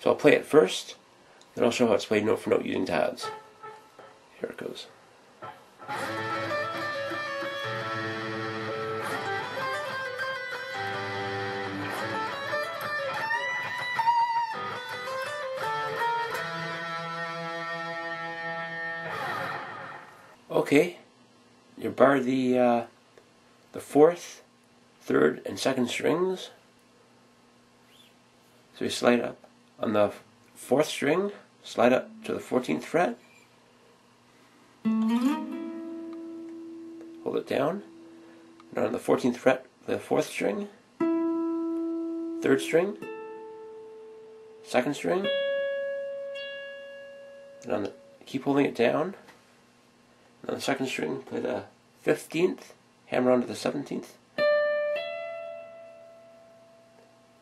So I'll play it first, then I'll show how it's played note for note using tabs. Here it goes. Okay, you bar the uh, the fourth, third, and second strings. So you slide up on the fourth string, slide up to the 14th fret, hold it down, and on the 14th fret, play the fourth string, third string, second string, and on the keep holding it down. And on the second string, play the 15th, hammer on to the 17th,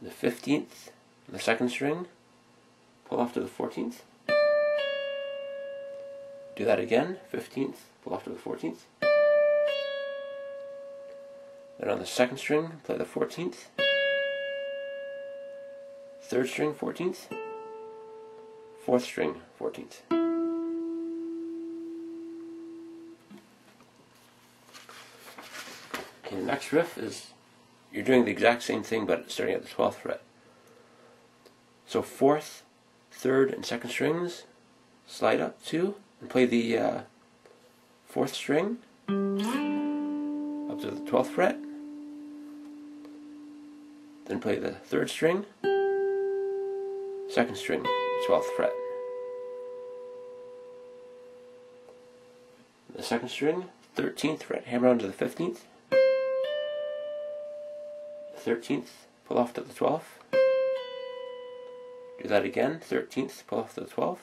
the 15th, the second string, pull off to the 14th, do that again, 15th, pull off to the 14th, then on the second string, play the 14th, third string, 14th, fourth string, 14th. Okay, the next riff is you're doing the exact same thing but starting at the 12th fret. So fourth, third, and second strings slide up to and play the uh, fourth string up to the 12th fret. Then play the third string, second string, 12th fret. The second string, 13th fret, hammer on to the 15th. 13th, pull off to the 12th. Do that again, 13th, pull off to the 12th.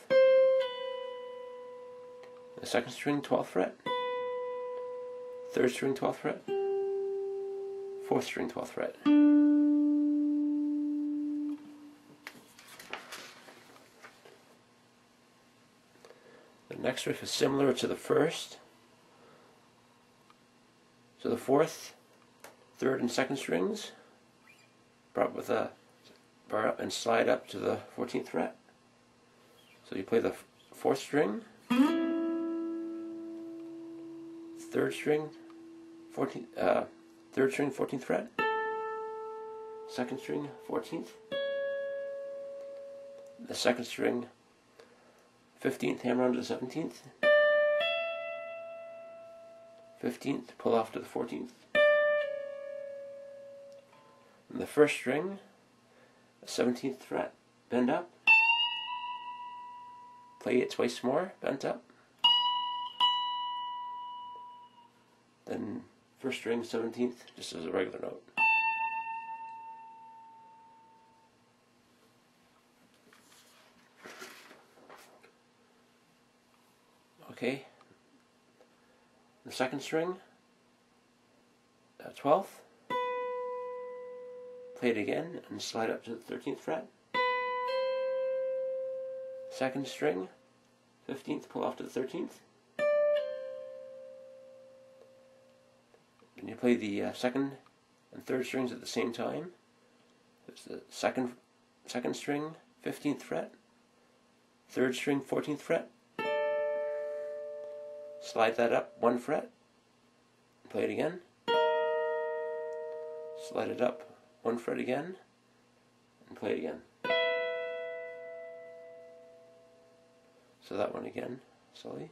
The second string, 12th fret. Third string, 12th fret. Fourth string, 12th fret. The next riff is similar to the first. So the fourth, third, and second strings brought with a bar up and slide up to the 14th fret. So you play the fourth string, third string, 14th, uh, third string, 14th fret, second string, 14th, the second string, 15th, hammer onto the 17th, 15th, pull off to the 14th, and the first string, 17th fret, bend up, play it twice more, bent up, then first string, 17th, just as a regular note. Okay, the second string, uh, 12th, play it again and slide up to the 13th fret. Second string, 15th, pull off to the 13th. Then you play the uh, second and third strings at the same time. It's the second second string, 15th fret, third string, 14th fret. Slide that up one fret, play it again. Slide it up one fret again, and play it again. So that one again, slowly.